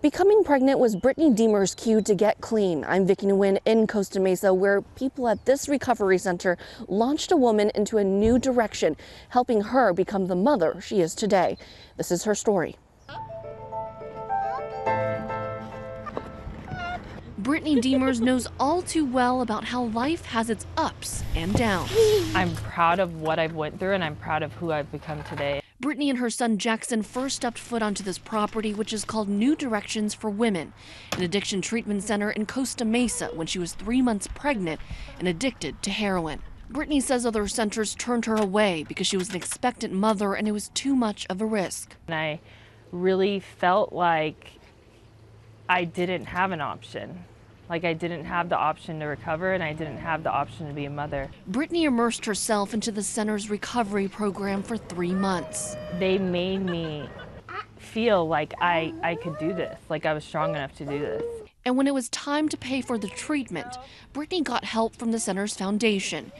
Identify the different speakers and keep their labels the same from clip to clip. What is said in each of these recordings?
Speaker 1: Becoming pregnant was Brittany Deemer's cue to get clean. I'm Vicki Nguyen in Costa Mesa, where people at this recovery center launched a woman into a new direction, helping her become the mother she is today. This is her story. Brittany Deemers knows all too well about how life has its ups and downs.
Speaker 2: I'm proud of what I've went through and I'm proud of who I've become today.
Speaker 1: Brittany and her son Jackson first stepped foot onto this property, which is called New Directions for Women, an addiction treatment center in Costa Mesa when she was three months pregnant and addicted to heroin. Brittany says other centers turned her away because she was an expectant mother and it was too much of a risk.
Speaker 2: And I really felt like I didn't have an option. Like I didn't have the option to recover and I didn't have the option to be a mother.
Speaker 1: Brittany immersed herself into the center's recovery program for three months.
Speaker 2: They made me feel like I, I could do this, like I was strong enough to do this.
Speaker 1: And when it was time to pay for the treatment, Brittany got help from the center's foundation.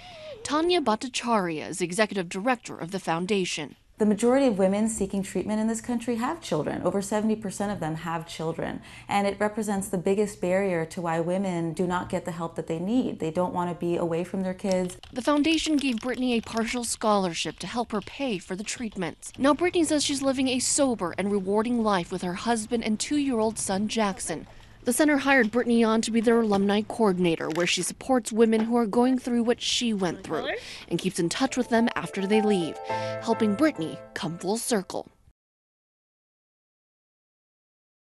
Speaker 1: Tanya Bhattacharya is executive director of the foundation.
Speaker 3: The majority of women seeking treatment in this country have children. Over 70% of them have children. And it represents the biggest barrier to why women do not get the help that they need. They don't want to be away from their kids.
Speaker 1: The foundation gave Brittany a partial scholarship to help her pay for the treatment. Now, Brittany says she's living a sober and rewarding life with her husband and two year old son, Jackson. The center hired Brittany on to be their alumni coordinator, where she supports women who are going through what she went through and keeps in touch with them after they leave, helping Brittany come full circle.